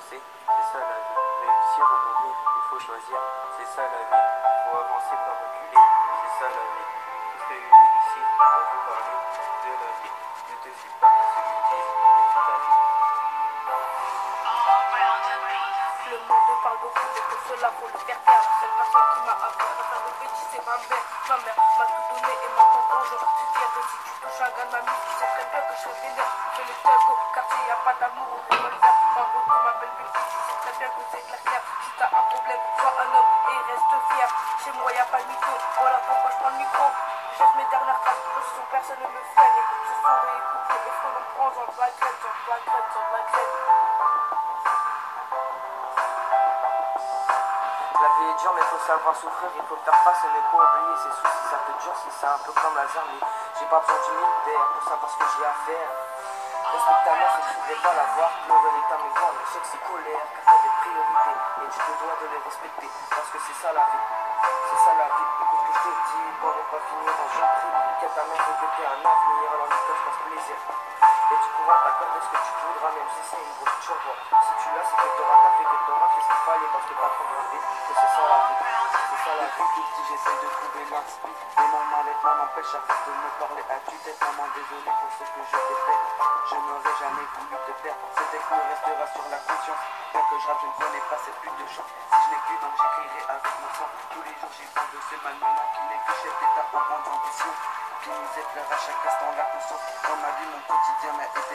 sais, c'est ça la vie. Réussir ou mourir, il faut choisir, c'est ça la vie. Faut avancer, pas reculer, c'est ça la vie. Tous réunis ici, on vous parler de la vie. Ne te fie pas à ce qu'ils disent, et vis ta vie. Le monde parle beaucoup de tout cela faut le faire taire. La seule personne qui m'a appris à faire de bêtises, c'est ma mère. Ma mère m'a tout donné et m'a tout grand jour. Tu fier de si tu touches un gars ma musique, sais très bien que je serai vénère. Fais le tango, quartier, y a pas d'amour sois un homme et reste fier. Chez moi, y a pas de mytho, voilà pourquoi je prends le micro. J'aime mes dernières son personne ne me freine. Ce sont réécouté et faut le prendre en blague, en blague, en blague. La vie est dure, mais faut savoir souffrir, il faut faire face et ne pas oublier ses soucis. Ça te durcit, c'est un peu comme la mais j'ai pas besoin du militaire pour savoir ce que j'ai à faire. Respecte si je voulais pas la voir, pleurer les mais voir le sexe c'est colère, et tu te dois de les respecter, parce que c'est ça la vie. C'est ça la vie, écoute que je te dis, pour ne pas finir en j'en prie, que ta mère veut que t'aies un avenir, alors ne te fasse. Et tu pourras t'accorder ce que tu voudras, même si c'est une grosse turbo. Si tu l'as, c'est que t'auras taffé, que t'auras fait ce qu'il fallait, parce que t'as compris que c'est ça la vie. C'est ça la vie, tout petit, j'essaie de trouver l'inspi. Et mon mal-être m'empêche à force de me parler à tue-tête. Maman, désolé pour ce que je t'ai fait? Je n'aurais jamais voulu Je ne connais pas cette pute de chance. Si je plus, donc j'écrirai avec mon sang. Tous les jours, j'y pense de ce malmenant qui n'est que chef d'état en grande ambition. Qui nous éclaire à chaque instant la conscience. Dans ma vie, mon quotidien n'a été